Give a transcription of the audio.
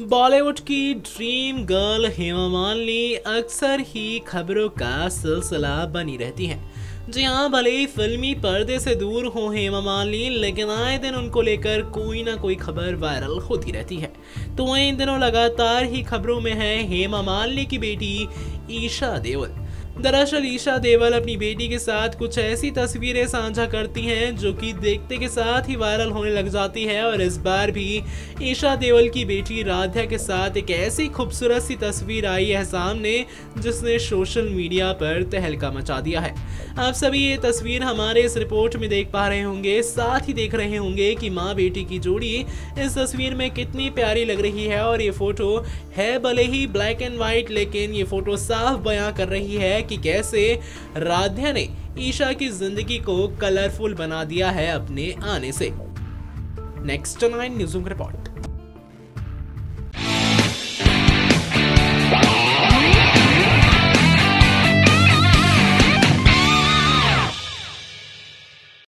बॉलीवुड की dream girl Hema Malini अक्सर ही खबरों का सिलसिला बनी रहती हैं। जी हाँ भले ही फिल्मी पर्दे से दूर हो हेमा मालिनी लेकिन आए दिन उनको लेकर कोई ना कोई खबर वायरल होती रहती है। तो वहीं इन दिनों लगातार ही खबरों में है हेमा मालिनी की बेटी ईशा देओल। दरअसल ईशा देवल अपनी बेटी के साथ कुछ ऐसी तस्वीरें साझा करती हैं जो कि देखते के साथ ही वायरल होने लग जाती है और इस बार भी ईशा देवल की बेटी राध्या के साथ एक ऐसी खूबसूरत सी तस्वीर आई है सामने, जिसने सोशल मीडिया पर तहलका मचा दिया है। आप सभी ये तस्वीर हमारे इस रिपोर्ट में देख पा रहे होंगे, साथ ही देख रहे होंगे कि माँ बेटी की जोड़ी इस तस्वीर में कितनी प्यारी लग रही है और ये फ़ोटो है भले ही ब्लैक एंड व्हाइट, लेकिन ये फ़ोटो साफ़ बयां कर रही है कि कैसे राध्या ने ईशा की ज़िंदगी को कलरफुल बना दिया है अपने आने से। Next nine news report